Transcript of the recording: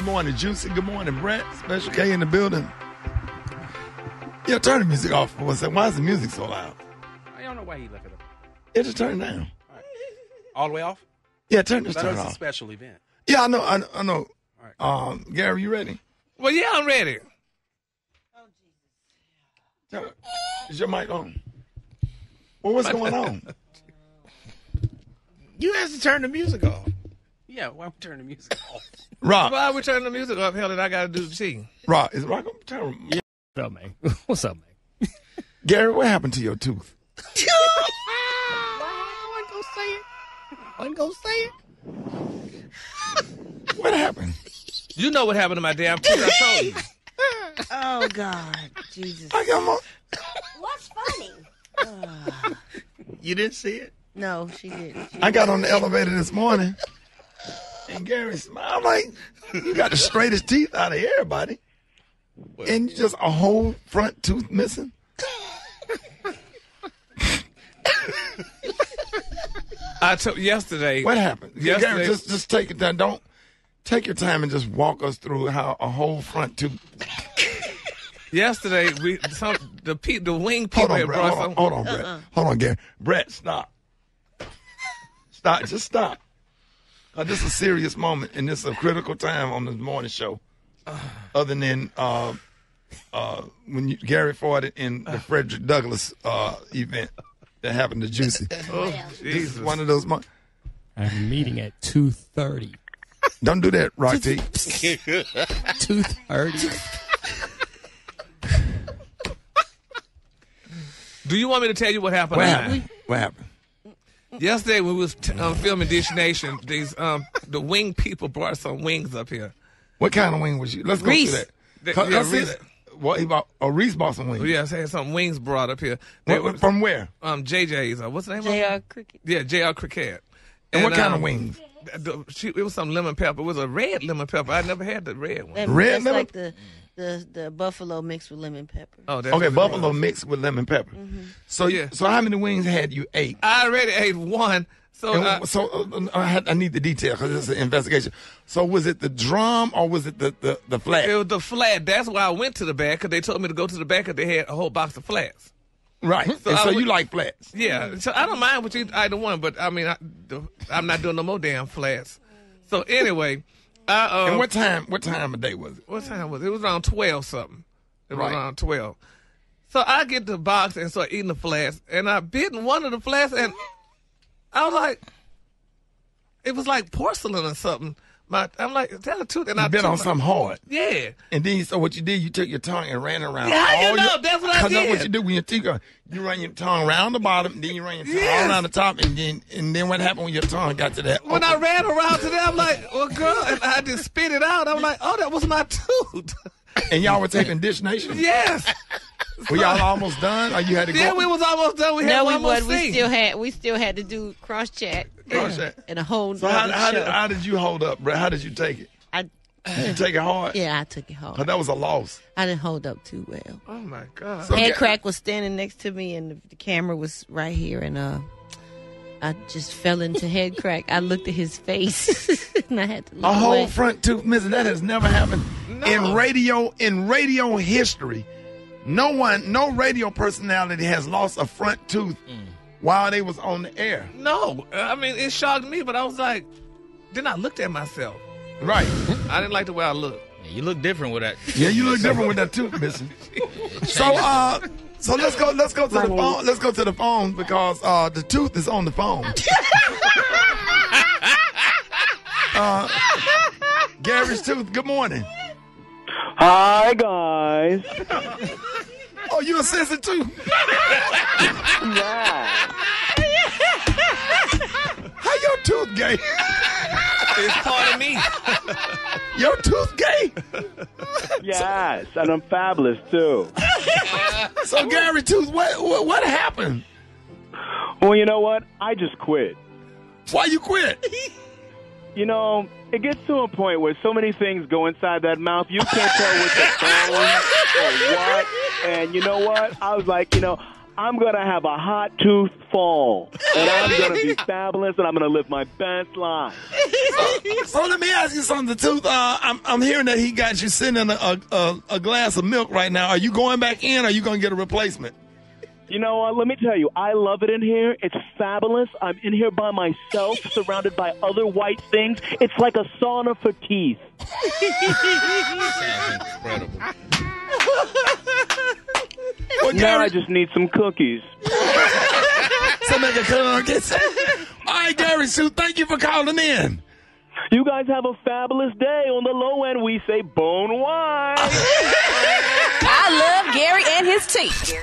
Good morning, Juicy. Good morning, Brat. Special K in the building. Yeah, turn the music off for a second. Why is the music so loud? I don't know why he left it up. Yeah, just turn it down. All the way off? Yeah, turn this That turn was a special event. Yeah, I know. I, I know. Um, Gary, you ready? Well, yeah, I'm ready. Tell- Is your mic on? Well, what's going on? You have to turn the music off. Yeah, why don't we turn the music off? Rock, Why we turn the music off? Hell, that I got to do the tea. Rock, is Rock? Turn, What's up, man? What's up, man? Gary, what happened to your tooth? I wasn't gonna say it. I wasn't gonna say it. What happened? You know what happened to my damn tooth? I told you. Oh God, Jesus. I got my. What's funny? You didn't see it? No, she didn't. She I got on the elevator this morning, and Gary smiled I'm like, "You got the straightest teeth out of everybody, and you just a whole front tooth missing." I told yesterday. What happened? Gary, just just take it down. Don't take your time and just walk us through how a whole front tooth. Yesterday, we some the pe- the wing Hold people on, Brat. brought Hold on, some. hold on, Brat. Uh-uh. Hold on, Gary. Brat, stop. Stop. Just stop. Uh, this is a serious moment, and this is a critical time on this morning show. Other than uh, uh, when you, Gary fought in the Frederick Douglass uh, event that happened to Juicy. Oh, This Jesus. is one of those. Mo- I have a meeting at two thirty. Don't do that, Rock T. Two thirty. Do you want me to tell you what happened? What happened? What happened? Yesterday, when we was t- um, filming Dish Nation, these um, the wing people brought some wings up here. What kind of wing was you? Let's go Reese. through that. The- yeah, let's see Reese. that. What he bought? Oh, Reese bought some wings. Yes, had some wings brought up here. They What- were from where? um JJ's. Uh, what's the name? of Jr. it? Cricket. Yeah, JR Cricket. And, what kind um, of wings? The, she, it was some lemon pepper. It was a red lemon pepper. I never had the red one. That, Red lemon- like the, the the buffalo mixed with lemon pepper. Oh, that's Okay, what it buffalo was. mixed with lemon pepper. So, Yeah. so how many wings had you ate? I already ate one. So And uh, so uh, I, had, I need the detail because it's an investigation. So was it the drum or was it the the, the flat? it was the flat. That's why I went to the back because they told me to go to the back because they had a whole box of flats. right. and I so would- you like flats? Yeah, so I don't mind what you either one, but I mean, I, the, I'm not doing no more damn flats. So anyway, Uh, And what time? What time of day was it? what time was it? It was around twelve something. It was Right. around twelve. So I get the box and start eating the flats, and I bit in one of the flats, and I was like, it was like porcelain or something. My, I'm like, tell the truth, and I You bit took on my- something hard, Yeah, and then so what you did? You took your tongue and ran around. Yeah, how you know? your- That's what I 'cause that's what you do when your teeth go. You run your tongue around the bottom, then you run your tongue Yes. all around the top, and then and then what happened when your tongue got to that? when I ran around to that, I'm like, well, girl, and I just spit it out. I'm like, oh, that was my tooth. and y'all were taping Dish Nation. yes. Were y'all almost done, or you had to go? Yeah, we was almost done. We had No, we one more was. We still had we still had to do cross check Cross check. and a whole So how, nother how, did, show. how did you hold up, Brat? How did you take it? I Did you take it hard? yeah, I took it home. Cause that was a loss. I didn't hold up too well. oh my god. So- Headkrack was standing next to me, and the, the camera was right here, and uh, I just fell into Headkrack. I looked at his face, and I had to look A whole away. front tooth missing. That has never happened in radio in radio history. No one, no radio personality has lost a front tooth while they was on the air. No, I mean it shocked me, but I was like, then I looked at myself. Right. I didn't like the way I looked. Yeah, you look different with that. Yeah, you look different with that tooth missing. So uh so let's go let's go to the phone. Let's go to the phone because uh the tooth is on the phone. uh Gary's tooth, good morning. Hi, guys. Oh, you a sensitive too? Yeah. How your tooth gay? It's part of me. Your tooth gay? Yes, and I'm fabulous too. So Gary Tooth, what, what what happened? Well, you know what? I just quit. Why you quit? You know, it gets to a point where so many things go inside that mouth, you can't tell what's a bone or what. And you know what? I was like, you know, I'm gonna have a hot tooth fall, and I'm gonna be fabulous, and I'm gonna live my best life. So let me ask you something. The tooth. Uh, I'm I'm hearing that he got you sitting in a, a, a, a glass of milk right now. Are you going back in? or Are you going to get a replacement? You know what? Let me tell you, I love it in here. It's fabulous. I'm in here by myself, surrounded by other white things. It's like a sauna for teeth. Sounds incredible. Well, Now Gary, I just need some cookies. somebody can cut on kiss. All right, Gary Sue, thank you for calling in. You guys have a fabulous day. On the low end, we say bone wide. I love Gary and his teeth.